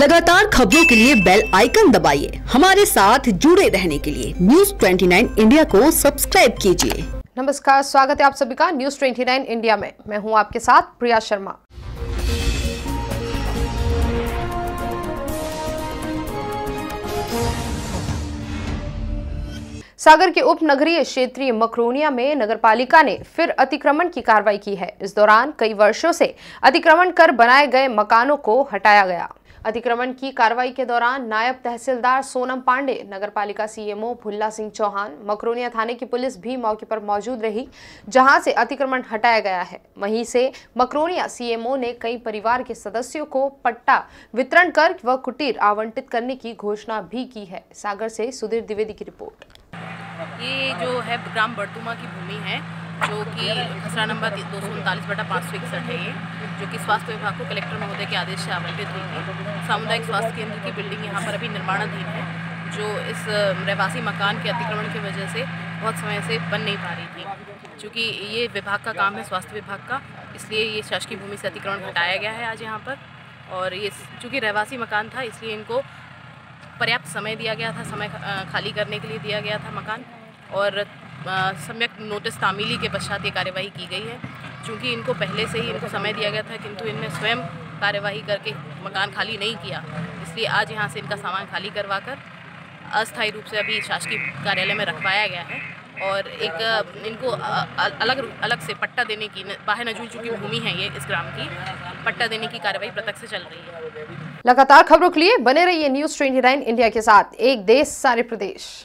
लगातार खबरों के लिए बेल आइकन दबाइए। हमारे साथ जुड़े रहने के लिए न्यूज़ 29 इंडिया को सब्सक्राइब कीजिए। नमस्कार, स्वागत है आप सभी का न्यूज़ 29 इंडिया में। मैं हूँ आपके साथ प्रिया शर्मा। सागर के उप नगरीय क्षेत्रीय मकरोनिया में नगरपालिका ने फिर अतिक्रमण की कार्रवाई की है। इस दौरान कई वर्षों से अतिक्रमण कर बनाए गए मकानों को हटाया गया। अतिक्रमण की कार्रवाई के दौरान नायब तहसीलदार सोनम पांडे नगर नगरपालिका सीएमओ भुल्ला सिंह चौहान, मकरोनिया थाने की पुलिस भी मौके पर मौजूद रही, जहाँ से अतिक्रमण हटाया गया है। वहीं से मकरोनिया सीएमओ ने कई परिवार के सदस्यों को पट्टा वितरण कर व कुटीर आवंटित करने की घोषणा भी की है। सागर से सुधीर द्विवेदी की रिपोर्ट। ये जो है, ग्राम बड़तुमा की भूमि है। जो कि खसरा नंबर दो सौ उनतालीस बटा पाँच सौ इकसठ है ये, जो कि स्वास्थ्य विभाग को कलेक्टर महोदय के आदेश से आवंटित हुई थी सामुदायिक स्वास्थ्य केंद्र की बिल्डिंग यहाँ पर अभी निर्माणाधीन है, जो इस रहवासी मकान के अतिक्रमण की वजह से बहुत समय से बन नहीं पा रही थी। चूँकि ये विभाग का काम है, स्वास्थ्य विभाग का, इसलिए ये शासकीय भूमि से अतिक्रमण हटाया गया है आज यहाँ पर। और ये चूँकि रहवासी मकान था, इसलिए इनको पर्याप्त समय दिया गया था, समय खाली करने के लिए दिया गया था मकान। और सम्यक नोटिस तामीली के पश्चात ये कार्यवाही की गई है। चूँकि इनको पहले से ही इनको समय दिया गया था, किंतु इनने स्वयं कार्यवाही करके मकान खाली नहीं किया। इसलिए आज यहाँ से इनका सामान खाली करवा कर अस्थायी रूप से अभी शासकीय कार्यालय में रखवाया गया है और एक, इनको अलग अलग से पट्टा देने की, बाहर नजूल चुकी भूमि है ये इस ग्राम की, पट्टा देने की कार्यवाही प्रत्यक्ष से चल रही है। लगातार खबरों के लिए बने रहिए न्यूज़ ट्वेंटी नाइन इंडिया के साथ। एक देश, सारे प्रदेश।